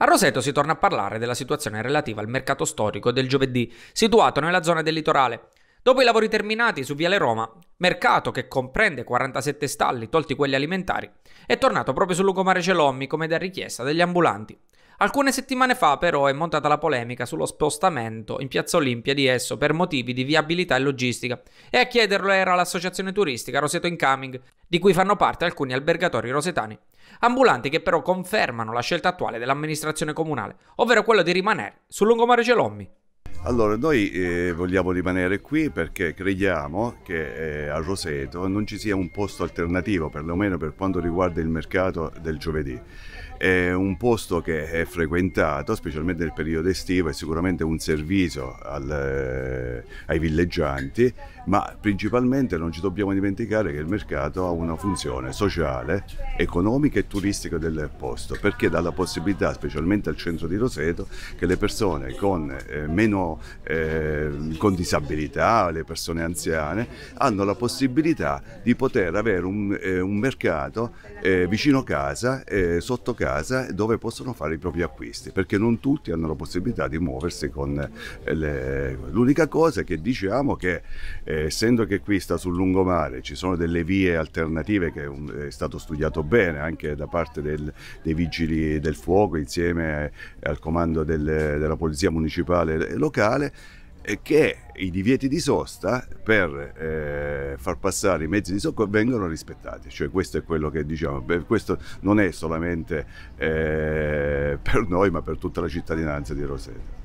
A Roseto si torna a parlare della situazione relativa al mercato storico del giovedì, situato nella zona del litorale. Dopo i lavori terminati su Viale Roma, mercato che comprende 47 stalli, tolti quelli alimentari, è tornato proprio sul lungomare Celommi come da richiesta degli ambulanti. Alcune settimane fa però è montata la polemica sullo spostamento in Piazza Olimpia di esso per motivi di viabilità e logistica e a chiederlo era l'associazione turistica Roseto Incoming, di cui fanno parte alcuni albergatori rosetani. Ambulanti che però confermano la scelta attuale dell'amministrazione comunale, ovvero quello di rimanere sul lungomare Celommi. Allora, noi eh, vogliamo rimanere qui perché crediamo che eh, a Roseto non ci sia un posto alternativo, perlomeno per quanto riguarda il mercato del giovedì. È un posto che è frequentato, specialmente nel periodo estivo, è sicuramente un servizio al, eh, ai villeggianti, ma principalmente non ci dobbiamo dimenticare che il mercato ha una funzione sociale, economica e turistica del posto, perché dà la possibilità, specialmente al centro di Roseto, che le persone con, eh, eh, con disabilità, le persone anziane, hanno la possibilità di poter avere un, eh, un mercato eh, vicino casa, eh, sotto casa dove possono fare i propri acquisti, perché non tutti hanno la possibilità di muoversi con eh, le... L'unica cosa è che diciamo che eh, essendo che qui sta sul lungomare ci sono delle vie alternative che è stato studiato bene anche da parte del, dei vigili del fuoco insieme al comando del, della polizia municipale locale che i divieti di sosta per eh, far passare i mezzi di soccorso vengono rispettati, cioè questo è quello che diciamo, questo non è solamente eh, per noi ma per tutta la cittadinanza di Roseto.